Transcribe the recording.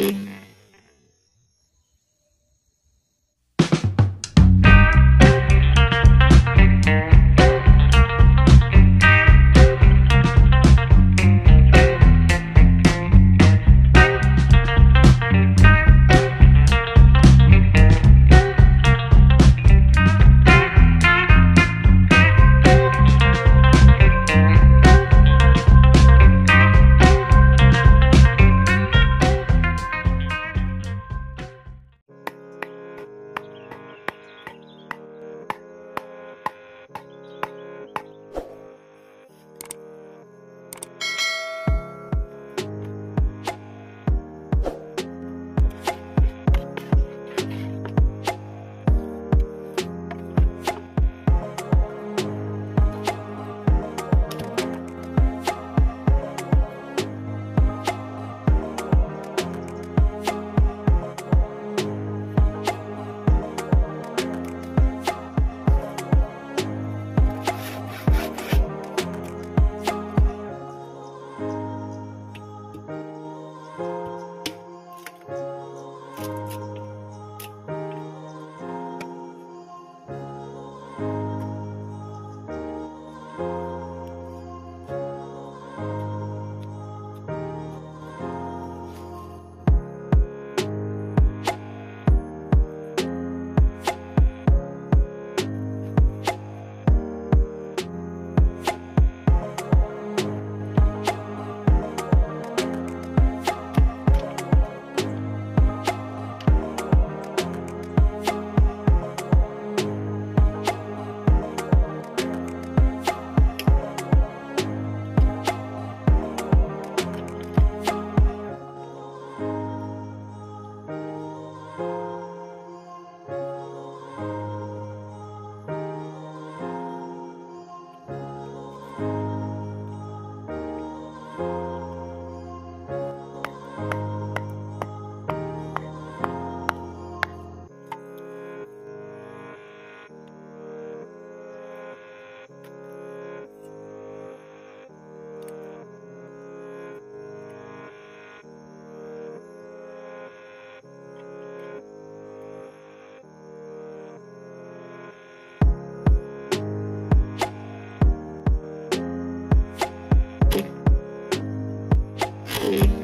Bye. Bye.